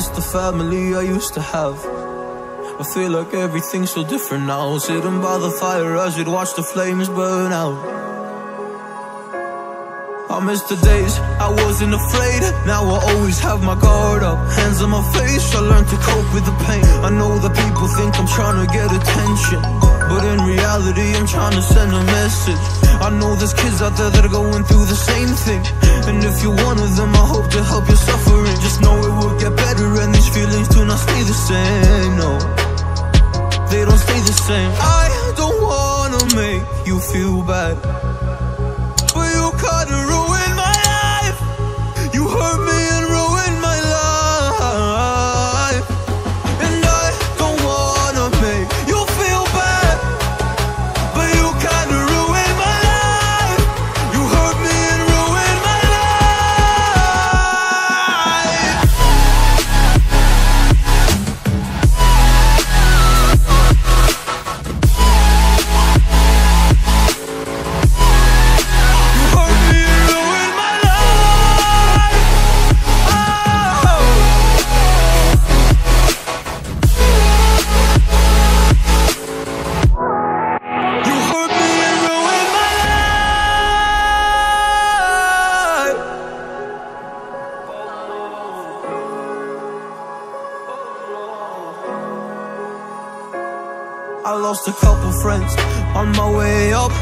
family I used to have. I feel like everything's so different now. Sitting by the fire as we'd watch the flames burn out. I miss the days I wasn't afraid Now I always have my guard up Hands on my face, I learned to cope with the pain I know that people think I'm trying to get attention But in reality I'm trying to send a message I know there's kids out there that are going through the same thing And if you're one of them I I don't wanna make you feel bad I lost a couple friends on my way up